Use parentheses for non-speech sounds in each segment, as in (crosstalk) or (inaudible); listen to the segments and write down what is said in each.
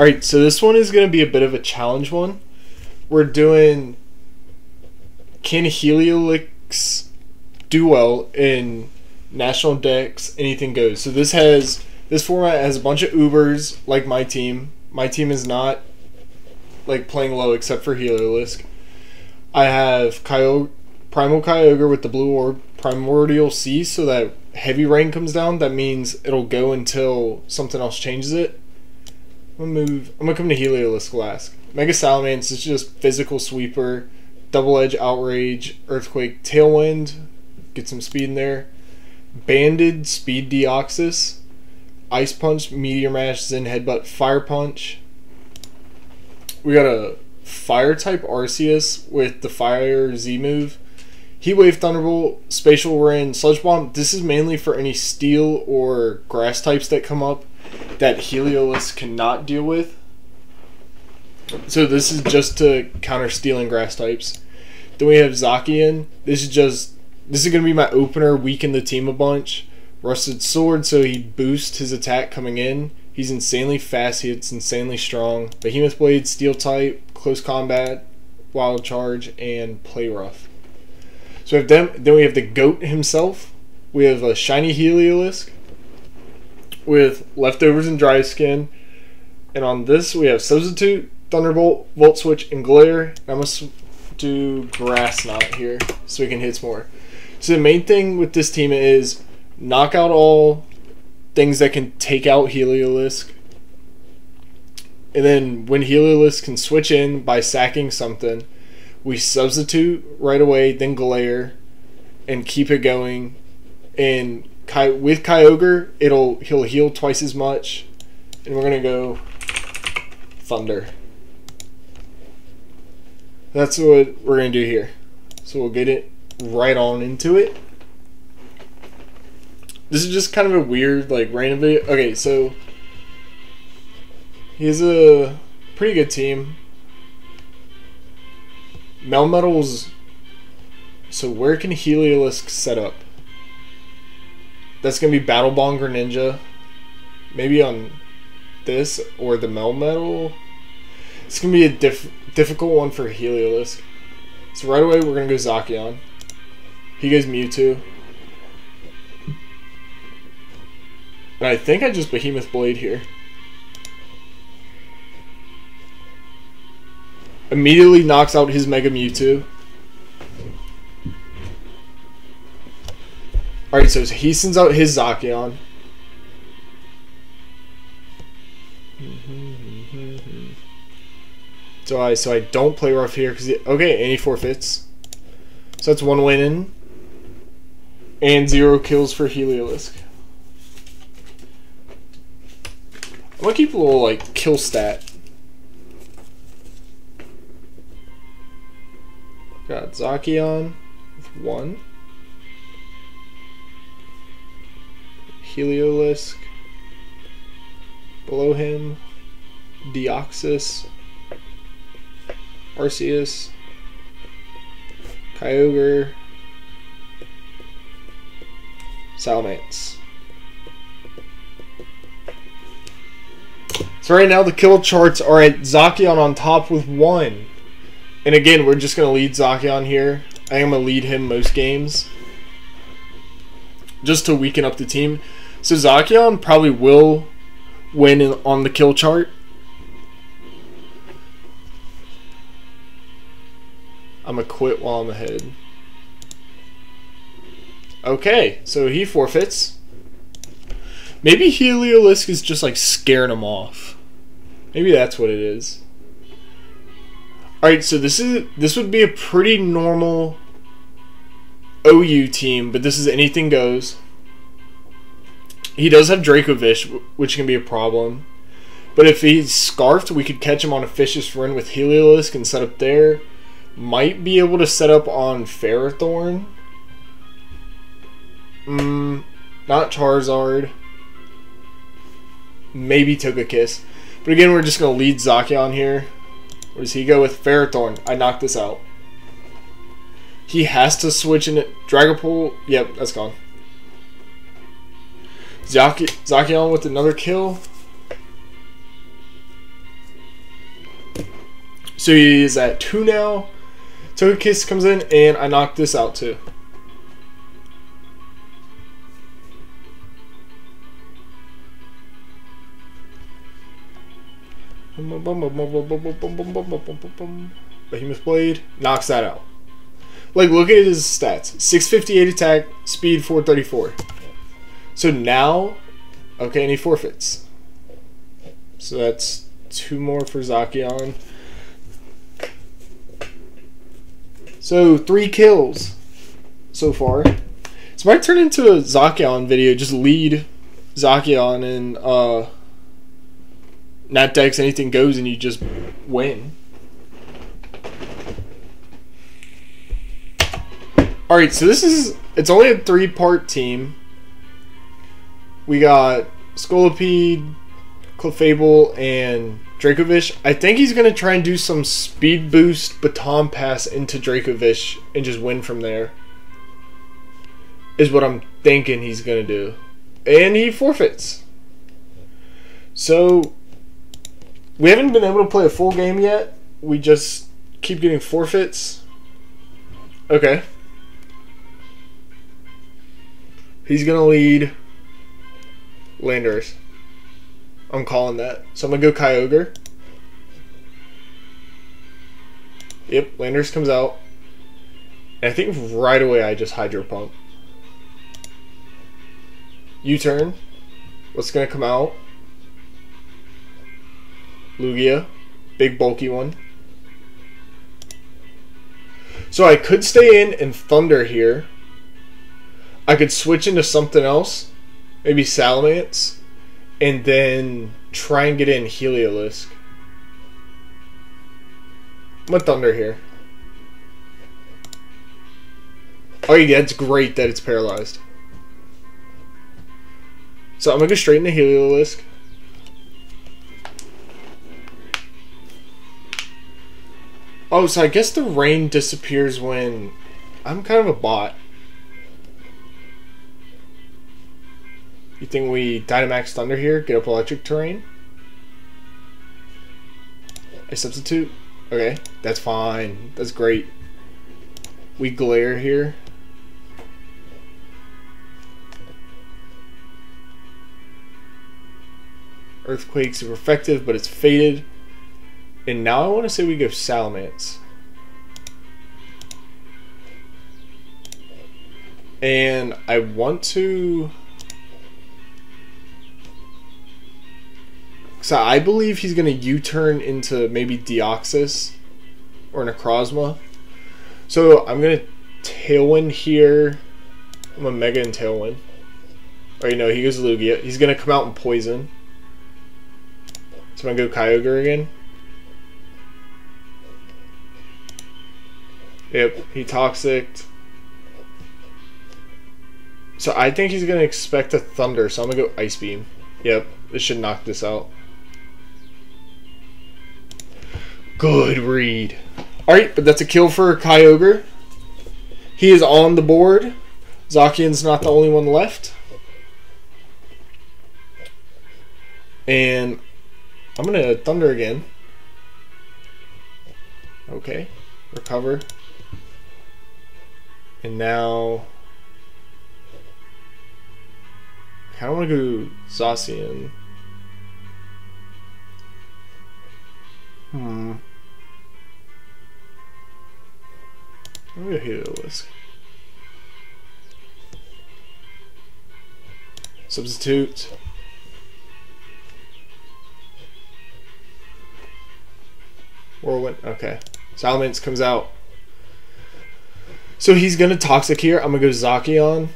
Alright, so this one is going to be a bit of a challenge one. We're doing Can Heliolisk do well in National Dex Anything Goes. So this has this format has a bunch of Ubers like my team. My team is not like playing low except for Heliolisk. I have Kyogre, Primal Kyogre with the blue orb, Primordial Sea, so that heavy rain comes down. That means it'll go until something else changes it. I'm gonna move. I'm gonna come to Heliolisk last. Mega Salamence is just physical sweeper, double edge outrage, earthquake, tailwind, get some speed in there. Banded speed Deoxys, ice punch, meteor mash, zen headbutt, fire punch. We got a fire type Arceus with the fire Z move. Heat Wave Thunderbolt, Spatial Wind, Sludge Bomb. This is mainly for any steel or grass types that come up that Heliolisk cannot deal with. So this is just to counter steel and grass types. Then we have Zacian. This is just this is gonna be my opener, weaken the team a bunch. Rusted Sword, so he boosts his attack coming in. He's insanely fast, he's insanely strong. Behemoth Blade, Steel type, Close Combat, Wild Charge, and Play Rough. So. Then we have the Goat himself. We have a Shiny Heliolisk with Leftovers and Dry Skin. And on this, we have Substitute, Thunderbolt, Volt Switch, and Glare. I'm gonna do Grass Knot here so we can hit more. So the main thing with this team is knock out all things that can take out Heliolisk. And then when Heliolisk can switch in by sacking something, we substitute right away, then glare, and keep it going. And Ky- with Kyogre, it'll he'll heal twice as much, and we're gonna go Thunder. That's what we're gonna do here. So we'll get it right on into it. This is just kind of a weird, like, random video. Okay, so he's a pretty good team. Melmetal's. So where can Heliolisk set up? That's gonna be Battle Bond Greninja. Maybe on this or the Melmetal. It's gonna be a diff- difficult one for Heliolisk. So right away we're gonna go Zacian. He goes Mewtwo. And I think I just Behemoth Blade here. Immediately knocks out his Mega Mewtwo. Alright, so he sends out his Zacian. So I so I don't play rough here because okay, he forfeits. So that's one win in, and zero kills for Heliolisk. I'm gonna keep a little like kill stat. Got Zacian with one. Heliolisk. Below him, Deoxys, Arceus, Kyogre, Salamence. So right now the kill charts are at Zacian on top with one. And again, we're just going to lead Zacian here. I am going to lead him most games. Just to weaken up the team. So Zacian probably will win in, on the kill chart. I'm gonna quit while I'm ahead. Okay, so he forfeits. Maybe Heliolisk is just like scaring him off. Maybe that's what it is. Alright, so this is this would be a pretty normal OU team, but this is anything goes. He does have Dracovish, which can be a problem. But if he's scarfed, we could catch him on a Fishious Rend with Heliolisk and set up there. Might be able to set up on Ferrothorn. Mm, not Charizard. Maybe Togekiss. But again, we're just going to lead Zacian here. Or does he go with Ferrothorn? I knocked this out. He has to switch in it. Dragapult. Yep, that's gone. Zacian with another kill. So he is at two now. Togekiss comes in, and I knocked this out too. Behemoth Blade knocks that out. Like, look at his stats 658 attack, speed 434. So now, okay, and he forfeits. So that's two more for Zacian. So three kills so far. This might turn into a Zacian video. Just lead Zacian and uh, Nat Dex, anything goes, and you just win. Alright, so this is. It's only a three part team. We got Scolipede, Clefable, and Dracovish. I think he's to try and do some speed boost baton pass into Dracovish and just win from there. Is what I'm thinking he's to do. And he forfeits. So, we haven't been able to play a full game yet. We just keep getting forfeits. Okay. He's going to lead Landers. I'm calling that. So I'm going to go Kyogre. Yep, Landers comes out. And I think right away I just Hydro Pump. U-turn. What's going to come out? Lugia. Big bulky one. So I could stay in and Thunder here. I could switch into something else. Maybe Salamence and then try and get in Heliolisk. I'm a Thunder here. Oh yeah, it's great that it's paralyzed. So I'm gonna go straight into Heliolisk. Oh, so I guess the rain disappears when I'm kind of a bot. You think we Dynamax Thunder here, get up electric terrain? I substitute? Okay, that's fine. That's great. We glare here. Earthquake super effective, but it's faded. And now I want to say we go Salamence. And I want to So I believe he's going to U-turn into maybe Deoxys or Necrozma. So I'm going to Tailwind here. I'm a Mega and Tailwind. Or you know, he goes Lugia. He's going to come out and Poison. So I'm going to go Kyogre again. Yep, he Toxic. So I think he's to expect a Thunder, so I'm to go Ice Beam. Yep, this should knock this out. Good read. Alright, but that's a kill for Kyogre. He is on the board. Zacian's not the only one left. And I'm going to Thunder again. Okay. Recover. And now... I kind of want to go Zacian. Hmm. I'm gonna Heliolisk. Substitute. Whirlwind. Okay. Salamence comes out. So he's gonna Toxic here. I'm gonna go Zacian.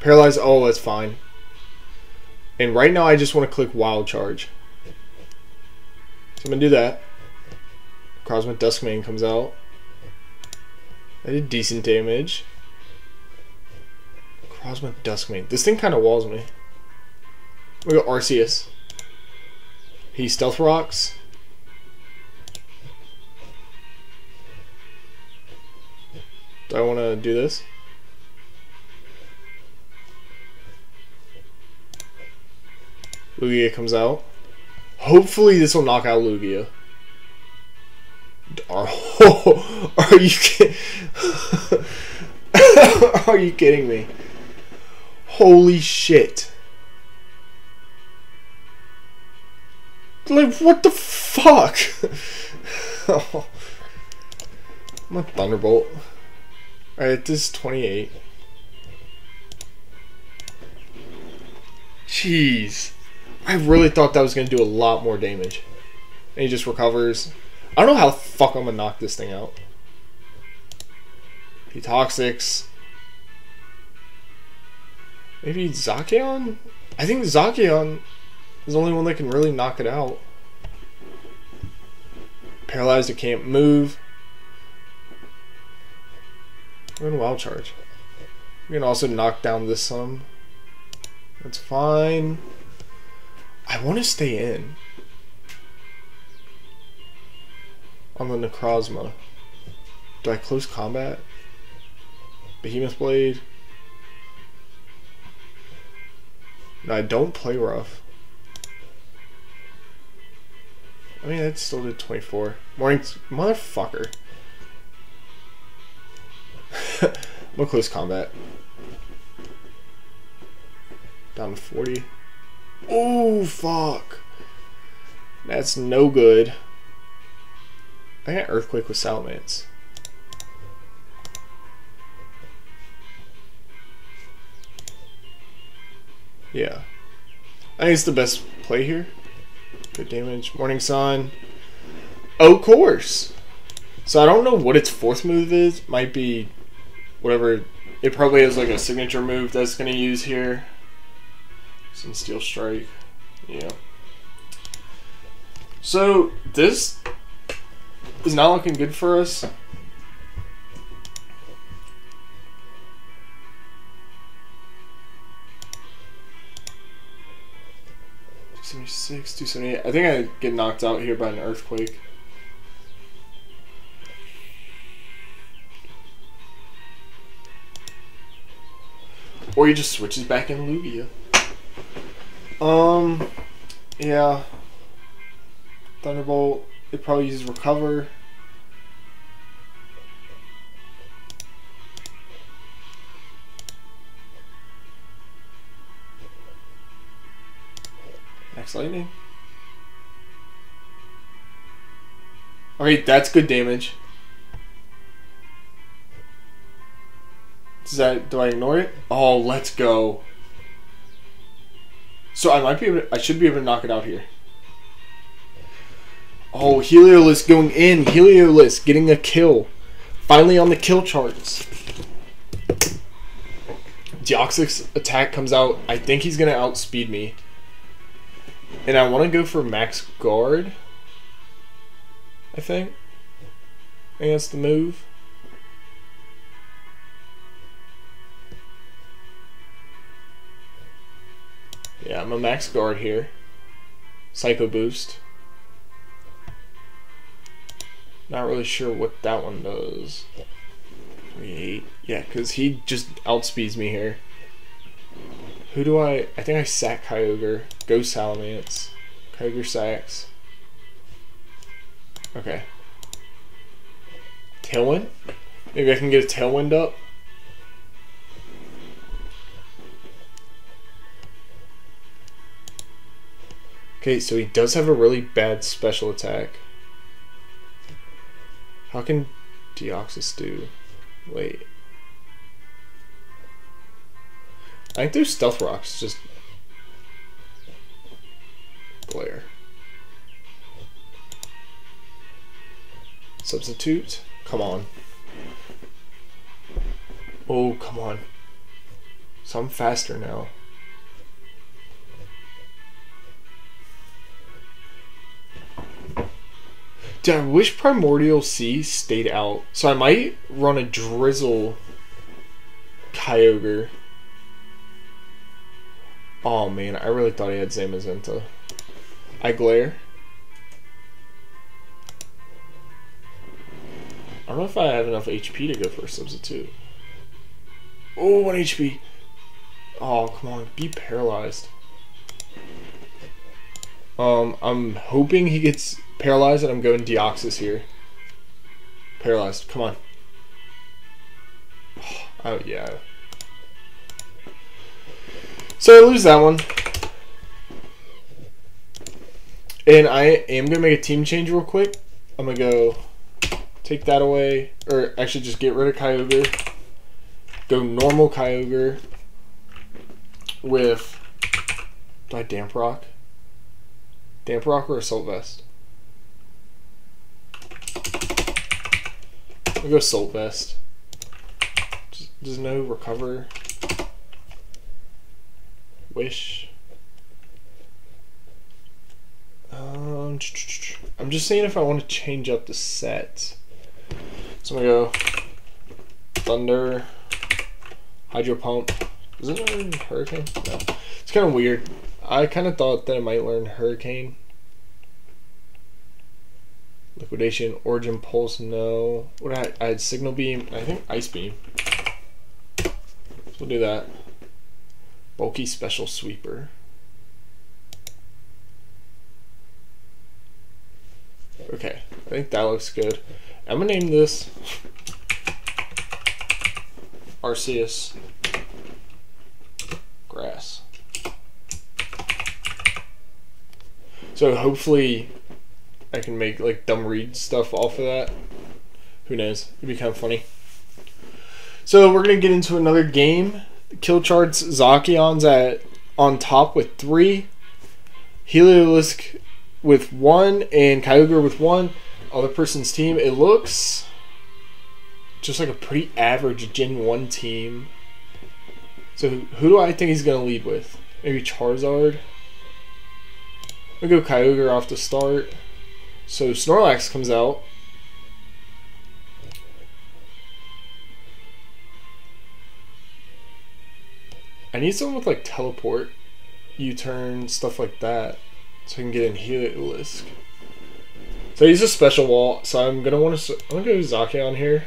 Paralyze. Oh, that's fine. And right now I just want to click Wild Charge. So I'm gonna do that. Cosmic Duskmane comes out. I did decent damage. Cosmic Duskmane. This thing kind of walls me. We got Arceus. He Stealth Rocks. Do I want to do this? Lugia comes out. Hopefully this will knock out Lugia. Oh, (laughs) are you kidding? (laughs) are you kidding me? Holy shit. Like, what the fuck? oh. (laughs) My Thunderbolt. Alright, this is 28. Jeez. I really thought that was going to do a lot more damage. And he just recovers. I don't know how the fuck I'm going to knock this thing out. He Toxics. Maybe Zacian? I think Zacian is the only one that can really knock it out. Paralyzed, it can't move. We're Wild Charge. We can also knock down this some. That's fine. I want to stay in. On the Necrozma. Do I close combat? Behemoth Blade? No, I don't play rough. I mean, it still did 24. Morning, motherfucker. (laughs) Gonna close combat. Down to 40. Oh, fuck. That's no good. I got Earthquake with Salamence. Yeah. I think it's the best play here. Good damage. Morning Sun. Oh, course. So I don't know what its fourth move is. Might be whatever. It probably is like a signature move that's going to use here. Sunsteel Strike. Yeah. So this is not looking good for us. 276, 278. I think I get knocked out here by an earthquake. Or he just switches back in Lugia. Um, yeah. Thunderbolt. It probably uses recover. Max Lightning. Alright, that's good damage. Does that do I ignore it? Oh, let's go. So I might be able to, I should be able to knock it out here. Oh, Heliolisk going in. Heliolisk getting a kill. Finally on the kill charts. Deoxys attack comes out. I think he's going to outspeed me. And I want to go for max guard. I think. I think that's the move. Yeah, I'm a max guard here. Psycho boost. Not really sure what that one does. 28. Yeah, because he just outspeeds me here. Who do I... I think I sack Kyogre. Go Salamence. Kyogre sacks. Okay. Tailwind? Maybe I can get a Tailwind up? Okay, so he does have a really bad special attack. How can Deoxys do? Wait. I think there's stealth rocks just glare. Substitute? Come on. Oh, come on. So I'm faster now. Dude, I wish Primordial Sea stayed out. So I might run a Drizzle Kyogre. Oh man, I really thought he had Zamazenta. I glare. I don't know if I have enough HP to go for a substitute. Oh, one HP. Oh, come on, be paralyzed. Um, I'm hoping he gets paralyzed, and I'm going Deoxys here. Paralyzed. Come on. Oh, oh yeah. So I lose that one. And I am going to make a team change real quick. I'm going to go take that away. Or actually just get rid of Kyogre. Go normal Kyogre. With... Do I Damp Rock? Damp Rock or Assault Vest? I'll go Salt Vest. Does no recover? Wish. Um, I'm just seeing if I want to change up the set. So I'm gonna go Thunder, Hydro Pump. Is it Hurricane? No. It's kind of weird. I kind of thought that it might learn Hurricane. Liquidation, Origin Pulse, no. What I, I had Signal Beam, I think Ice Beam. So We'll do that. Bulky Special Sweeper. Okay, I think that looks good. I'm gonna name this Arceus Grass. So hopefully I can make like dumb read stuff off of that. Who knows? It'd be kind of funny. So we're gonna get into another game. Kill charts Zacian's at on top with three, Heliolisk with one, and Kyogre with one. Other person's team. It looks just like a pretty average Gen One team. So who do I think he's gonna lead with? Maybe Charizard. We go Kyogre off to start. So Snorlax comes out. I need someone with like teleport, U-turn, stuff like that, so I can get in Heliolisk. So he's a special wall, so I'm gonna want to. I'm gonna go Zacian here.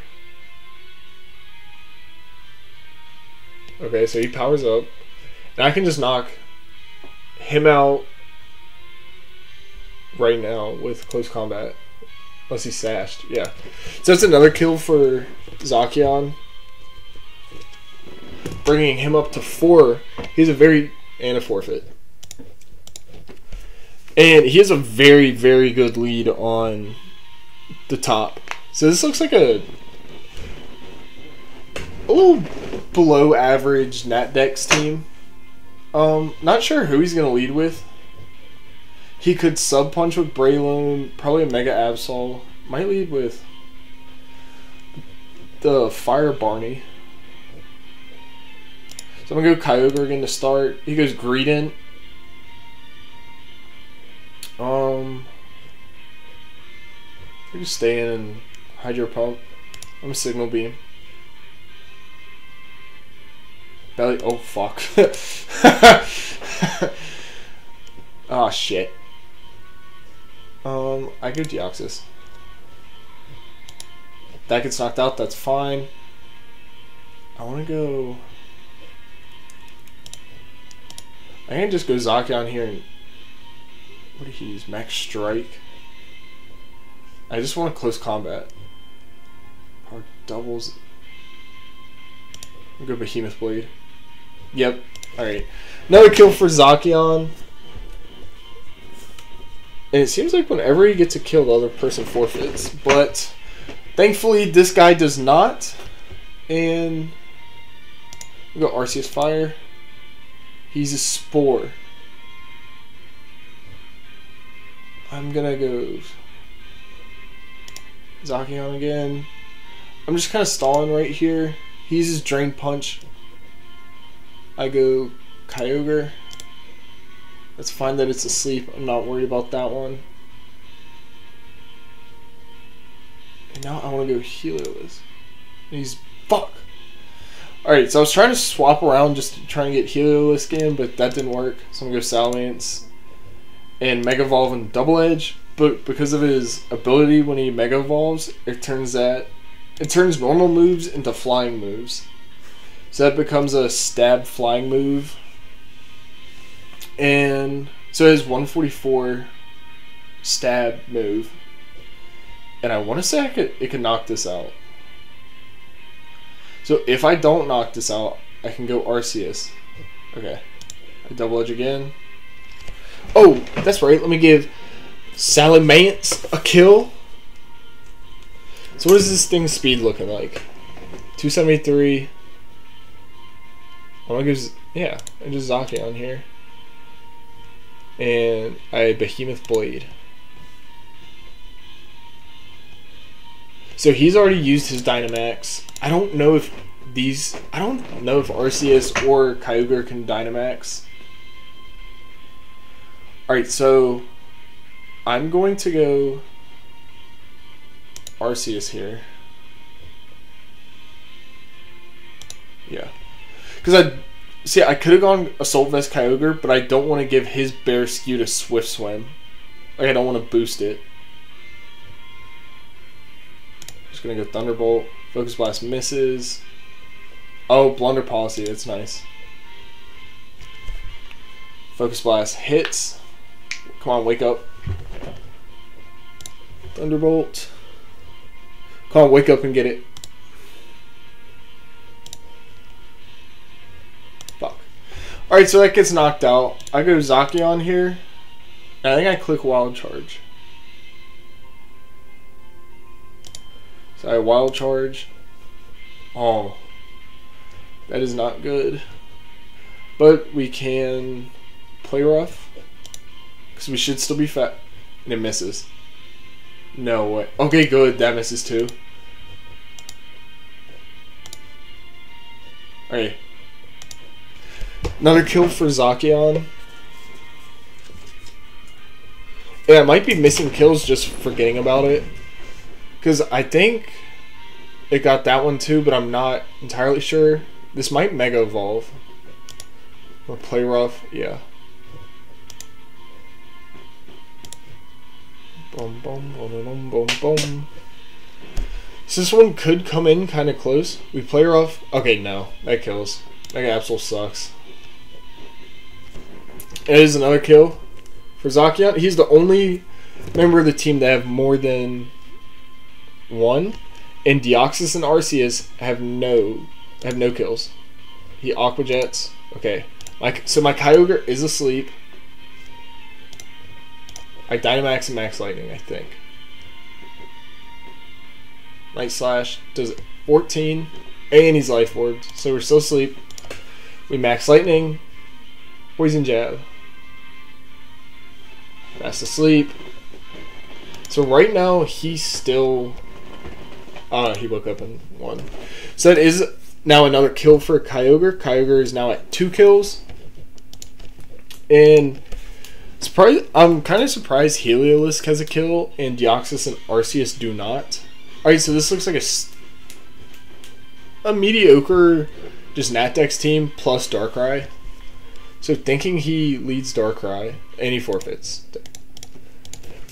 Okay, so he powers up, and I can just knock him out right now with close combat, unless he's sashed. Yeah, so that's another kill for Zacian bringing him up to four. He's a very and a forfeit. And he has a very, very good lead on the top. So this looks like a, a little below average Nat Dex team. Um, not sure who he's gonna lead with. He could sub punch with Breloom, probably a Mega Absol. Might lead with the Fire Barney. So I'm gonna go Kyogre again to start. He goes Greedent. Um, we just stay in and Hydro Pump. I'm a Signal Beam. Belly. Oh fuck. oh (laughs) shit. Um, I go Deoxys. That gets knocked out. That's fine. I want to go. I can just go Zacian here and what do he use? Max Strike. I just want close combat. Power doubles. I'll go Behemoth Blade. Yep. Alright. Another kill for Zacian. And it seems like whenever he gets a kill, the other person forfeits. But thankfully, this guy does not. And we go Arceus Fire. He's a spore. I'm gonna go Zacian again. I'm just kind of stalling right here. He uses Drain Punch. I go Kyogre. Let's find that it's asleep. I'm not worried about that one. And now I want to go Heliolisk. He's fuck. Alright, so I was trying to swap around just to try and get Heliolisk in, but that didn't work. So I'm going to go Salamence and Mega Evolve and Double Edge, but because of his ability when he Mega Evolves, it turns that it turns normal moves into flying moves. So that becomes a stab flying move. And So it has 144 stab move. And I want to say I could, it could knock this out. So if I don't knock this out, I can go Arceus. Okay. I double edge again. Oh, that's right. Let me give Salamence a kill. So what is this thing's speed looking like? 273. I'm gonna give yeah, I just Zacian here. Eh, and I Behemoth Blade. So he's already used his Dynamax. I don't know if these I don't know if Arceus or Kyogre can Dynamax. Alright, so I'm going to go Arceus here. Yeah. Because I see, I could have gone Assault Vest Kyogre, but I don't want to give his Barraskewda Swift Swim. Like I don't want to boost it. Just gonna go Thunderbolt. Focus Blast misses. Oh, Blunder Policy. That's nice. Focus Blast hits. Come on, wake up. Thunderbolt. Come on, wake up and get it. Alright, so that gets knocked out. I go Zacian here. I think I click Wild Charge. So I Wild Charge. Oh. That is not good. But we can play rough. Because we should still be fat. And it misses. No way. Okay, good. That misses too. Alright. Another kill for Zacian. Yeah, I might be missing kills just forgetting about it. Because I think it got that one too, but I'm not entirely sure. This might Mega Evolve. Or Play Rough, yeah. Boom, boom, boom, boom, boom, boom. So this one could come in kind of close. We play rough. Okay, no. That kills. That absolute sucks. It is another kill for Zacian. He's the only member of the team that have more than one. And Deoxys and Arceus have no have no kills. He Aqua Jets. Okay. My, so my Kyogre is asleep. I Dynamax and Max Lightning, I think. Night Slash does 14, and he's Life Orb, so we're still asleep. We Max Lightning, Poison Jab. Fast asleep. So right now he's still. Uh, he woke up and won. So that is now another kill for Kyogre. Kyogre is now at two kills. And Surprise! I'm kind of surprised Heliolisk has a kill and Deoxys and Arceus do not. Alright, so this looks like a, a mediocre just Natdex team plus Darkrai. So thinking he leads Darkrai and he forfeits.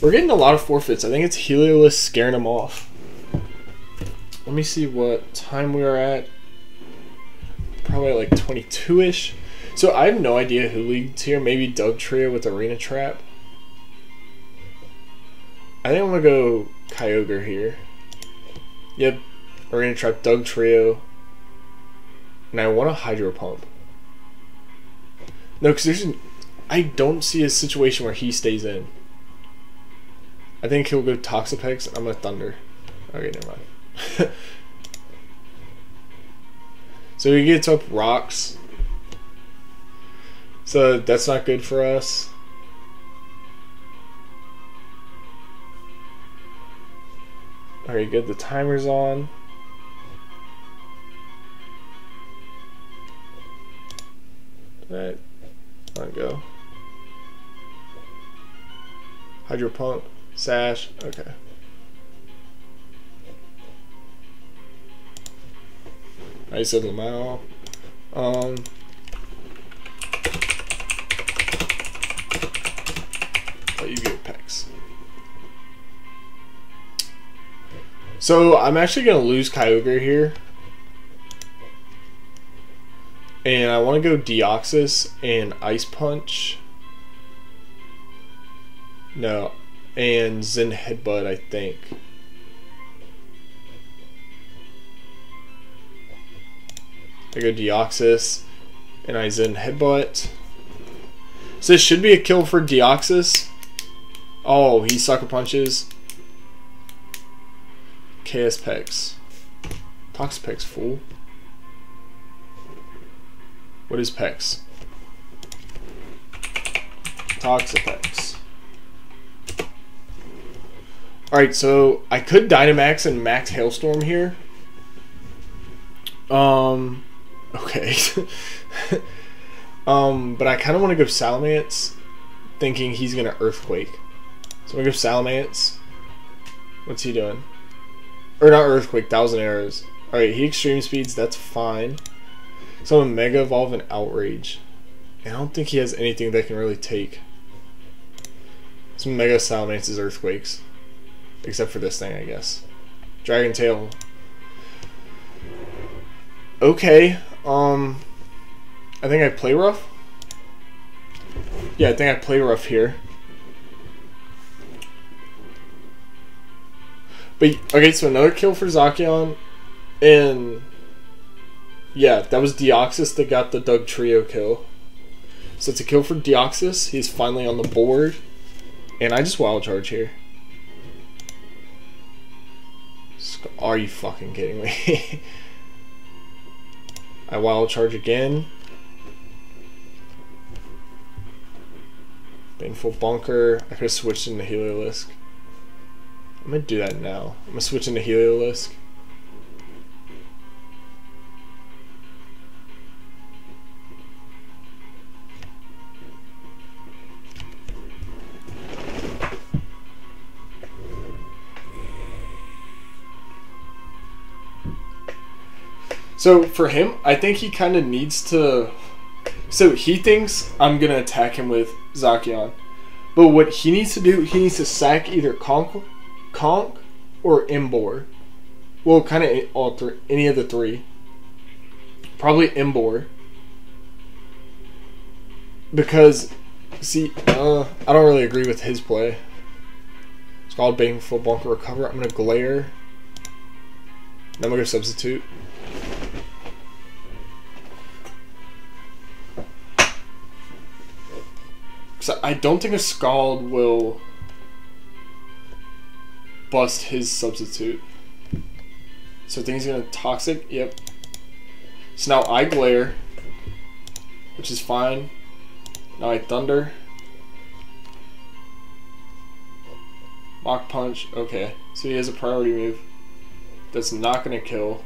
We're getting a lot of forfeits. I think it's Heliolisk scaring him off. Let me see what time we are at. Probably like 22-ish. So I have no idea who leads here. Maybe Dugtrio with Arena Trap. I think I'm gonna go Kyogre here. Yep, Arena Trap, Dugtrio. And I want a Hydro Pump. No, because there's an, I don't see a situation where he stays in. I think he'll go Toxapex. I'm a Thunder. Okay, never mind. (laughs) so he gets up rocks. So that's not good for us. Alright, good. The timer's on. Alright. Let go. Hydro pump. Sash. Okay. I said Lamau. Um you get pecs. So I'm actually going to lose Kyogre here. And I want to go Deoxys and Ice Punch. No. And Zen Headbutt, I think. I go Deoxys, and I Zen Headbutt. So this should be a kill for Deoxys. Oh, he sucker punches. KS Pex. Toxapex, fool. What is Pex? Toxapex. Alright, so I could Dynamax and Max Hailstorm here. Um, okay. (laughs) um, but I kind of want to go Salamence, thinking he's going to Earthquake. So I'm going to go Salamence. What's he doing? Or not Earthquake, Thousand Arrows. Alright, he Extreme Speeds, that's fine. So Mega Evolve and Outrage. And I don't think he has anything that can really take. Some Mega Salamence's Earthquakes. Except for this thing, I guess. Dragon Tail. Okay. Um, I think I play rough. Yeah, I think I play rough here. But okay, so another kill for Zacian, and yeah, that was Deoxys that got the Dugtrio kill. So it's a kill for Deoxys. He's finally on the board, and I just wild charge here. Are you fucking kidding me? (laughs) I wild charge again. Baneful Bunker. I could have switched into Heliolisk. I'm gonna do that now. I'm gonna switch into Heliolisk. So for him, I think he kind of needs to. So he thinks I'm gonna attack him with Zacian, but what he needs to do, he needs to sack either Conk, Conk, or Emboar. Well, kind of all three, any of the three. Probably Emboar. Because, see, uh, I don't really agree with his play. It's called Baneful Bunker Recover. I'm gonna glare. Then I'm gonna go substitute. So I don't think a Scald will bust his substitute. So I think he's gonna toxic. Yep. So now I glare, which is fine. Now I thunder. Mach punch. Okay. So he has a priority move. That's not gonna kill.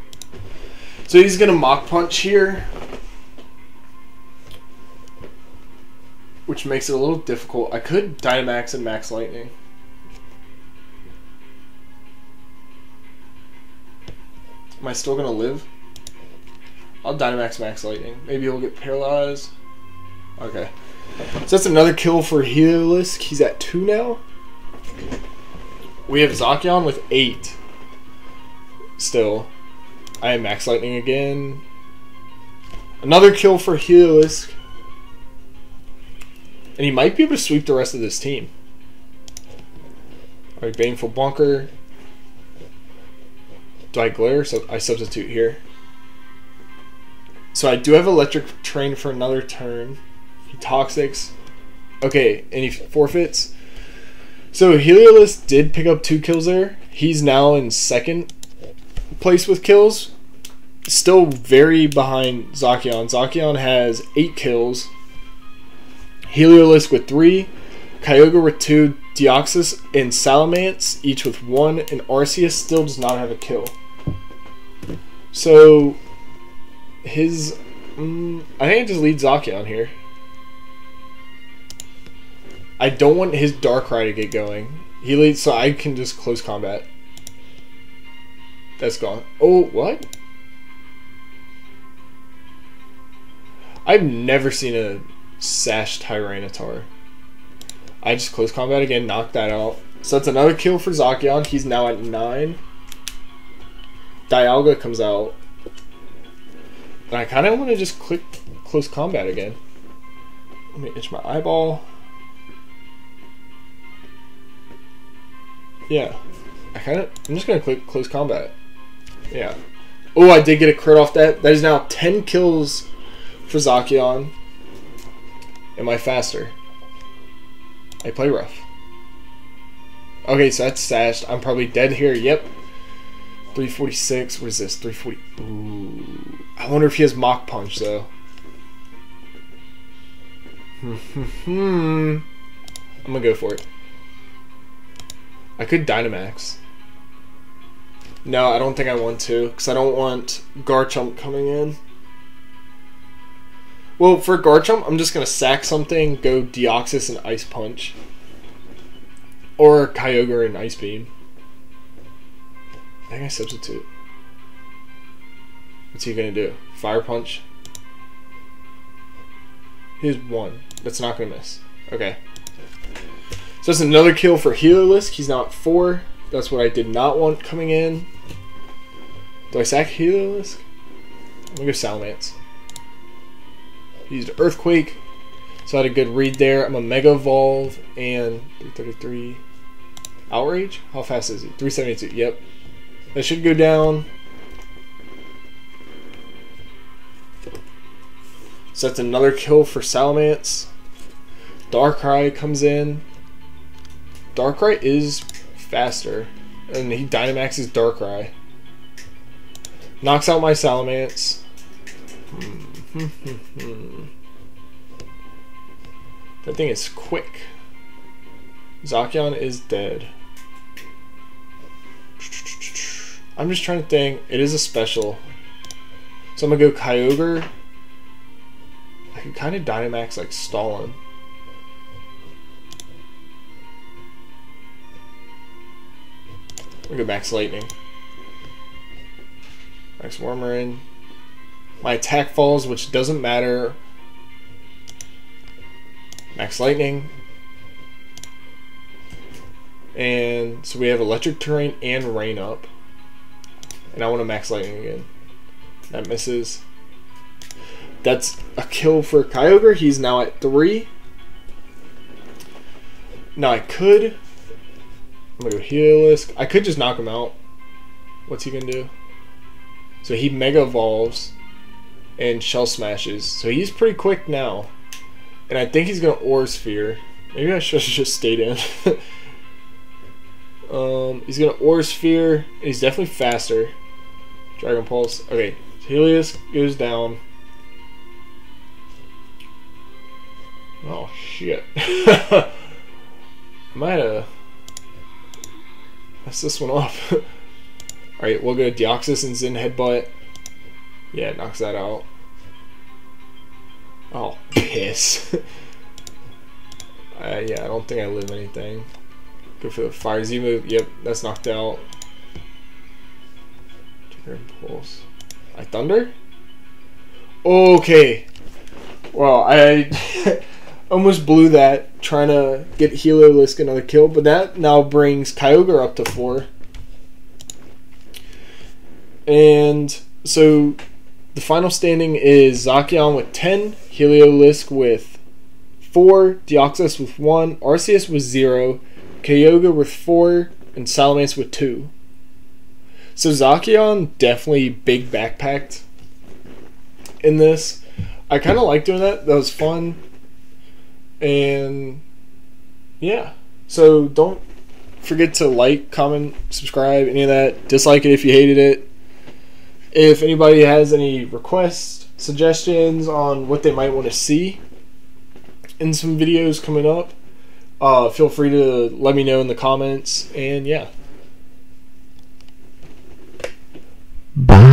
So he's gonna Mach punch here. Which makes it a little difficult. I could Dynamax and Max Lightning. Am I still gonna live? I'll Dynamax Max Lightning. Maybe he'll get paralyzed. Okay. So that's another kill for Heliolisk. He's at two now. We have Zacian with eight. Still. I have Max Lightning again. Another kill for Heliolisk. And he might be able to sweep the rest of this team. Alright, Baneful Bunker. Do I glare? So I substitute here. So I do have Electric Terrain for another turn. He Toxics. Okay, and he forfeits. So Heliolisk did pick up two kills there. He's now in second place with kills. Still very behind Zacian. Zacian has eight kills. Heliolisk with three, Kyogre with two, Deoxys and Salamence each with one, and Arceus still does not have a kill. So, his. Mm, I think I just lead Zacian here. I don't want his Darkrai to get going. He leads, so I can just close combat. That's gone. Oh, what? I've never seen a Sash Tyranitar. I just close combat again, knock that out. So that's another kill for Zacian. He's now at 9. Dialga comes out. And I kind of want to just click close combat again. Let me itch my eyeball. Yeah. I kind of. I'm just gonna click close combat. Yeah. Oh, I did get a crit off that. That is now 10 kills for Zacian. Am I faster? I play rough. Okay, so that's sashed. I'm probably dead here. Yep. 346. What is this? 340. Ooh. I wonder if he has Mach Punch, though. Hmm. (laughs) I'm gonna go for it. I could Dynamax. No, I don't think I want to, because I don't want Garchomp coming in. Well, for Garchomp, I'm just going to sack something, go Deoxys and Ice Punch. Or Kyogre and Ice Beam. I think I substitute. What's he going to do? Fire Punch? Here's one. That's not going to miss. Okay. So that's another kill for Heliolisk. He's now at four. That's what I did not want coming in. Do I sack Heliolisk? I'm gonna go Salamence. Used Earthquake. So I had a good read there. I'm a Mega Evolve and 333. Outrage? How fast is he? 372. Yep. That should go down. So that's another kill for Salamence. Darkrai comes in. Darkrai is faster. And he Dynamaxes Darkrai. Knocks out my Salamence. Hmm. Hmm, hmm, hmm. that thing is quick. Zacian is dead. I'm just trying to think. It is a special. So I'm to go Kyogre. I can kind of Dynamax like Stalin. We go Max Lightning. Max Warmer My attack falls, which doesn't matter. Max Lightning. And so we have Electric Terrain and Rain up. And I want to Max Lightning again. That misses. That's a kill for Kyogre. He's now at 3. Now I could I'm gonna go Heliolisk. I could just knock him out. What's he gonna do? So he Mega Evolves and Shell Smashes. So he's pretty quick now. And I think he's gonna Aura Sphere. Maybe I should (laughs) just stayed in. (laughs) um, he's gonna Aura Sphere, and he's definitely faster. Dragon Pulse. Okay, Helios goes down. Oh shit. (laughs) Might have Mess this one off. Alright, we'll go Deoxys and Zen Headbutt. Yeah, knocks that out. Oh, (laughs) piss. (laughs) uh, yeah, I don't think I live anything. Go for the Fire Z move. Yep, that's knocked out. Trigger Impulse. I Thunder? Okay. Well, I... (laughs) almost blew that trying to get Heliolisk another kill, but that now brings Kyogre up to four. And so the final standing is Zacian with 10, Heliolisk with 4, Deoxys with 1, Arceus with 0, Kyogre with 4, and Salamence with 2. So Zacian definitely big backpacked in this. I kind of like doing that. That was fun. And yeah. So don't forget to like, comment, subscribe, any of that. Dislike it if you hated it. If anybody has any requests, suggestions on what they might want to see in some videos coming up, uh, feel free to let me know in the comments. And yeah. Bye.